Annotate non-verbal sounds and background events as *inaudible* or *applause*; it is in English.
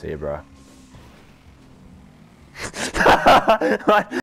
See you, bro. *laughs*